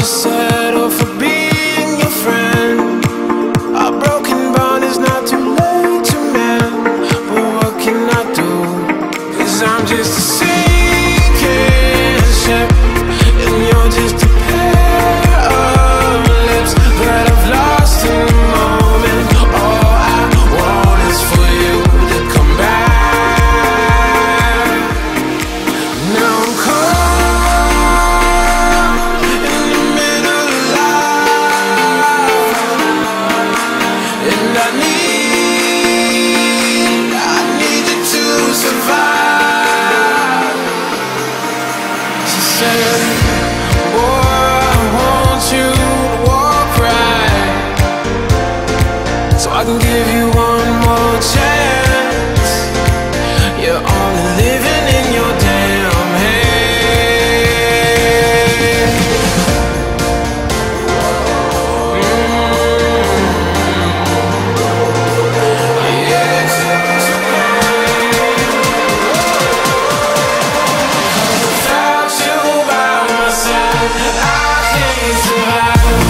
I can give you one more chance. You're only living in your damn head. Mm-hmm. Without you by my side, I can't survive.